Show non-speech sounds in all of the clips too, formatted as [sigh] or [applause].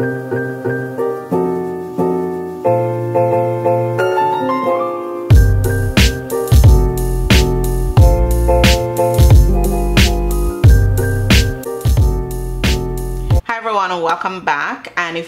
welcome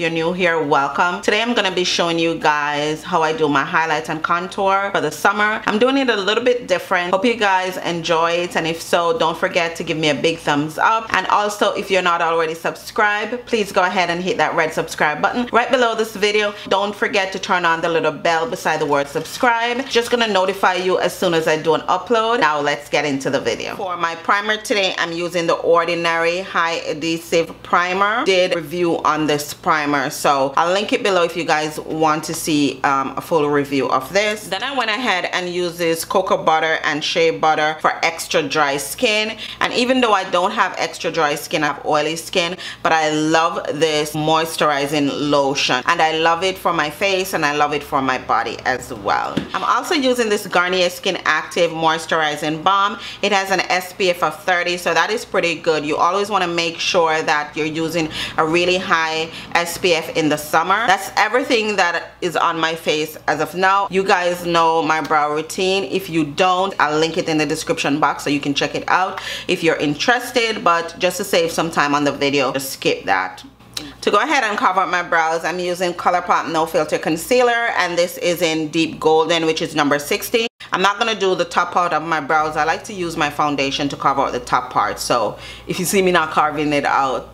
if you're new here welcome. Today i'm going to be showing you guys how i do my highlights and contour for the summer. I'm doing it a little bit different. Hope you guys enjoy it and if so don't forget to give me a big thumbs up. And also if you're not already subscribed please go ahead and hit that red subscribe button right below this video. Don't forget to turn on the little bell beside the word subscribe. Just gonna notify you as soon as i do an upload. Now let's get into the video. For my primer today i'm using the ordinary high adhesive primer. Did review on this primer so I'll link it below if you guys want to see um, a full review of this. Then I went ahead and used this cocoa butter and shea butter for extra dry skin. And even though I don't have extra dry skin I have oily skin but I love this moisturizing lotion. And I love it for my face and I love it for my body as well. I'm also using this Garnier Skin Active Moisturizing Balm. It has an SPF of 30 so that is pretty good. You always want to make sure that you're using a really high SPF in the summer. That's everything that is on my face as of now. You guys know my brow routine. If you don't, I'll link it in the description box so you can check it out if you're interested. But just to save some time on the video, just skip that. To go ahead and cover up my brows, I'm using ColourPop No Filter Concealer and this is in Deep Golden which is number 60. I'm not going to do the top part of my brows. I like to use my foundation to cover up the top part. So if you see me not carving it out,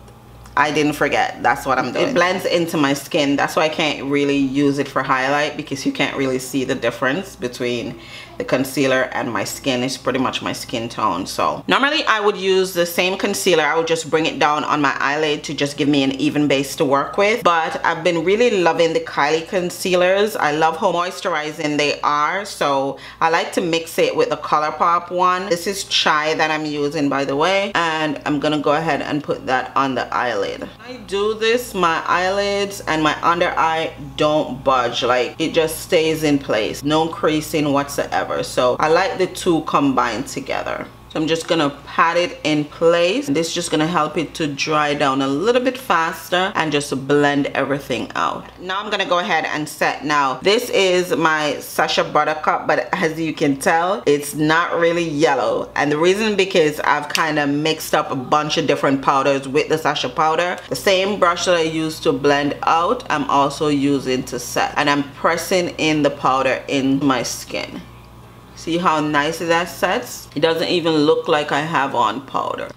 I didn't forget. That's what I'm doing. It blends into my skin. That's why I can't really use it for highlight because you can't really see the difference between the concealer and my skin is pretty much my skin tone. So normally I would use the same concealer. I would just bring it down on my eyelid to just give me an even base to work with. But I've been really loving the Kylie concealers. I love how moisturizing they are. So I like to mix it with the ColourPop one. This is chai that I'm using by the way. And I'm gonna go ahead and put that on the eyelid. I do this my eyelids and my under eye don't budge. Like it just stays in place. No creasing whatsoever whatever. So I like the two combined together. So I'm just gonna pat it in place. This is just gonna help it to dry down a little bit faster and just blend everything out. Now I'm gonna go ahead and set. Now this is my Sacha Buttercup but as you can tell it's not really yellow. And the reason because I've kind of mixed up a bunch of different powders with the Sacha powder. The same brush that I used to blend out I'm also using to set. And I'm pressing in the powder in my skin See how nice that sets? It doesn't even look like I have on powder.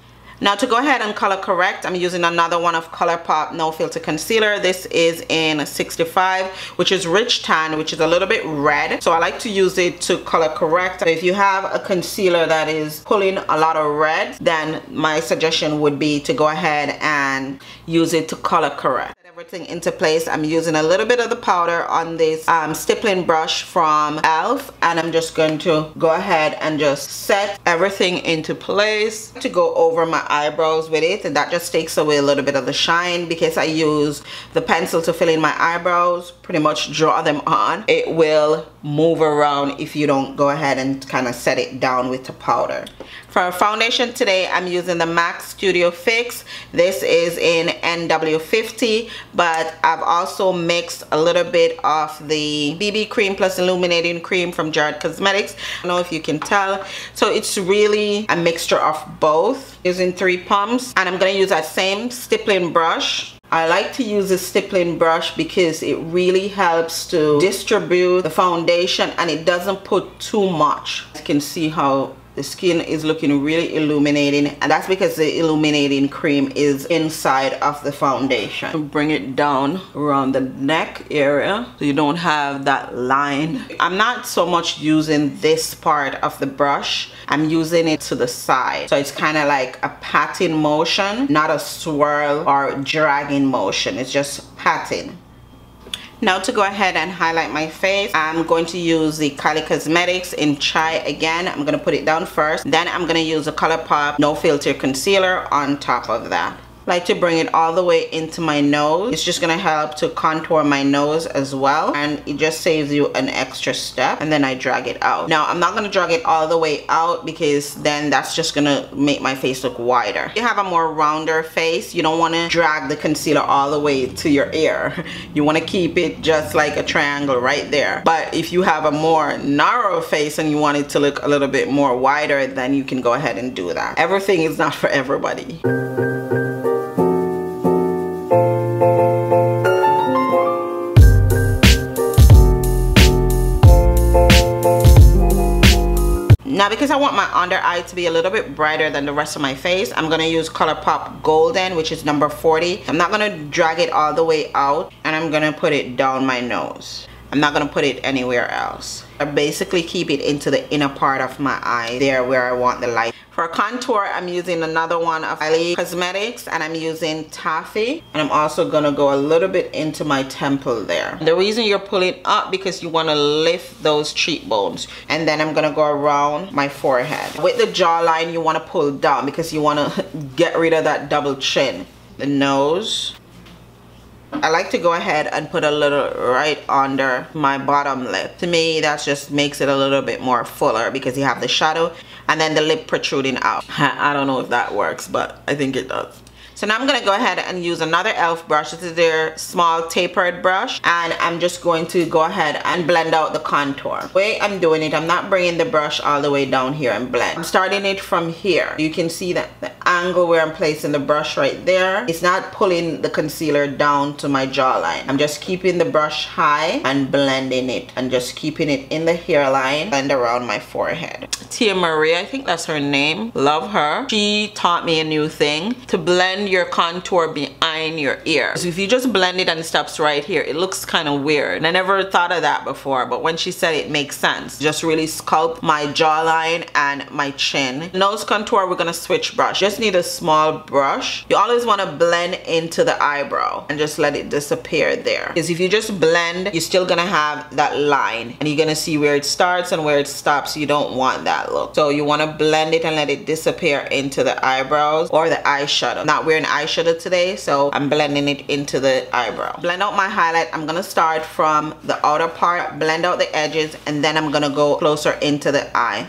Now to go ahead and color correct, I'm using another one of ColourPop No Filter Concealer. This is in 65, which is Rich Tan, which is a little bit red. So I like to use it to color correct. If you have a concealer that is pulling a lot of red, then my suggestion would be to go ahead and use it to color correct everything into place. I'm using a little bit of the powder on this um, stippling brush from elf and i'm just going to go ahead and just set everything into place to go over my eyebrows with it. And that just takes away a little bit of the shine because i use the pencil to fill in my eyebrows pretty much draw them on. It will move around if you don't go ahead and kind of set it down with the powder for foundation today, I'm using the MAC Studio Fix. This is in NW50, but I've also mixed a little bit of the BB cream plus illuminating cream from Jared Cosmetics. I don't know if you can tell. So it's really a mixture of both using three pumps. And I'm gonna use that same stippling brush I like to use a stippling brush because it really helps to distribute the foundation and it doesn't put too much. You can see how the skin is looking really illuminating and that's because the illuminating cream is inside of the foundation. Bring it down around the neck area so you don't have that line. I'm not so much using this part of the brush. I'm using it to the side. So it's kind of like a patting motion not a swirl or dragging motion. It's just patting now to go ahead and highlight my face, I'm going to use the Kylie Cosmetics in Chai again. I'm going to put it down first. Then I'm going to use the ColourPop No Filter Concealer on top of that. Like to bring it all the way into my nose. It's just gonna help to contour my nose as well. And it just saves you an extra step. And then I drag it out. Now, I'm not gonna drag it all the way out because then that's just gonna make my face look wider. If you have a more rounder face, you don't wanna drag the concealer all the way to your ear. [laughs] You wanna keep it just like a triangle right there. But if you have a more narrow face and you want it to look a little bit more wider, then you can go ahead and do that. Everything is not for everybody. Now because I want my under eye to be a little bit brighter than the rest of my face, I'm going to use Colourpop Golden, which is number 40. I'm not going to drag it all the way out and I'm going to put it down my nose. I'm not going to put it anywhere else. I basically keep it into the inner part of my eye, there where I want the light. For contour, I'm using another one of Kylie Cosmetics and I'm using Taffy. And I'm also gonna go a little bit into my temple there. The reason you're pulling up because you wanna lift those cheekbones. And then I'm gonna go around my forehead. With the jawline, you wanna pull down because you wanna [laughs] get rid of that double chin. The nose, I like to go ahead and put a little right under my bottom lip. To me, that just makes it a little bit more fuller because you have the shadow and then the lip protruding out. [laughs] I don't know if that works, but I think it does. So now I'm going to go ahead and use another e.l.f. brush. This is their small tapered brush. And I'm just going to go ahead and blend out the contour. The way I'm doing it, I'm not bringing the brush all the way down here and blend. I'm starting it from here. You can see that angle where I'm placing the brush right there. It's not pulling the concealer down to my jawline. I'm just keeping the brush high and blending it. And just keeping it in the hairline and around my forehead. Tia Marie, I think that's her name. Love her. She taught me a new thing. To blend your contour behind your ear. So if you just blend it and it stops right here, it looks kind of weird. And I never thought of that before, but when she said it makes sense. Just really sculpt my jawline and my chin. Nose contour, we're gonna switch brush. Just need a small brush. You always wanna blend into the eyebrow and just let it disappear there. Because if you just blend, you're still gonna have that line and you're gonna see where it starts and where it stops. You don't want that look. So you wanna blend it and let it disappear into the eyebrows or the eyeshadow. Not wearing eyeshadow today so I'm blending it into the eyebrow. Blend out my highlight. I'm gonna start from the outer part, blend out the edges, and then I'm gonna go closer into the eye.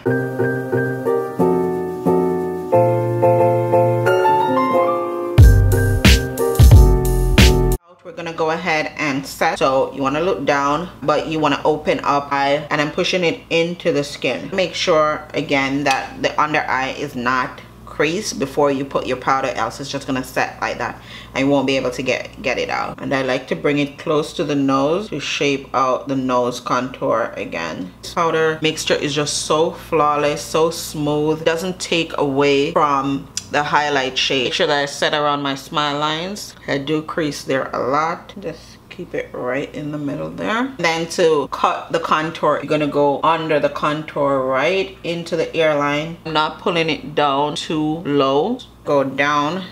Set. So you want to look down but you want to open up eye and I'm pushing it into the skin. Make sure again that the under eye is not crease before you put your powder else it's just gonna set like that and you won't be able to get get it out. And I like to bring it close to the nose to shape out the nose contour again. This powder mixture is just so flawless so smooth. Doesn't take away from the highlight shade. Make sure that I set around my smile lines. I do crease there a lot. Just keep it right in the middle there. Then to cut the contour you're gonna go under the contour right into the airline. I'm not pulling it down too low. Go down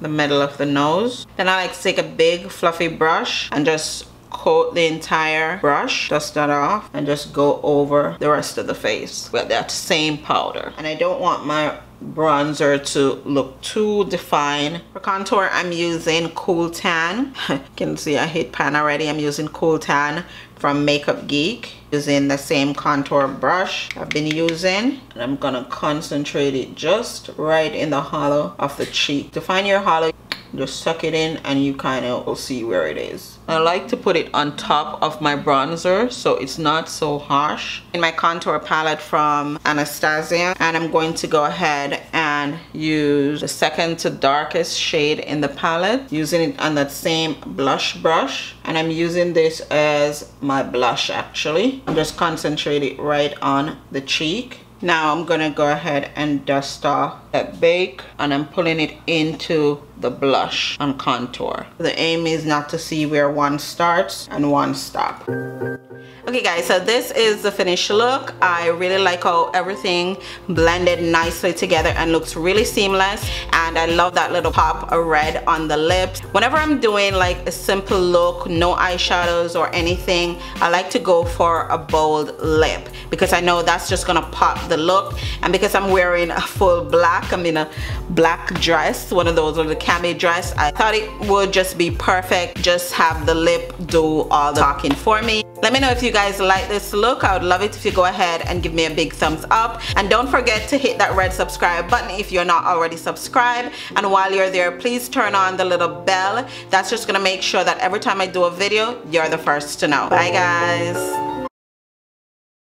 the middle of the nose. Then I like to take a big fluffy brush and just coat the entire brush dust that off and just go over the rest of the face with that same powder. And I don't want my bronzer to look too defined. For contour, I'm using Cool Tan. [laughs] you can see I hit pan already. I'm using Cool Tan from Makeup Geek. Using the same contour brush I've been using. And I'm gonna concentrate it just right in the hollow of the cheek. To find your hollow, just suck it in and you kind of will see where it is. I like to put it on top of my bronzer so it's not so harsh. In my contour palette from Anastasia and I'm going to go ahead and use the second to darkest shade in the palette using it on that same blush brush and I'm using this as my blush actually. I'm just concentrate it right on the cheek now I'm gonna go ahead and dust off that bake and I'm pulling it into the blush and contour. The aim is not to see where one starts and one stop. Okay guys, so this is the finished look. I really like how everything blended nicely together and looks really seamless. And I love that little pop of red on the lips. Whenever I'm doing like a simple look, no eyeshadows or anything, I like to go for a bold lip because I know that's just gonna pop the look. And because I'm wearing a full black, I'm in a black dress, one of those with the cami dress, I thought it would just be perfect. Just have the lip do all the talking for me. Let me know if you guys like this look. I would love it if you go ahead and give me a big thumbs up. And don't forget to hit that red subscribe button if you're not already subscribed. And while you're there, please turn on the little bell. That's just gonna make sure that every time I do a video, you're the first to know. Bye guys.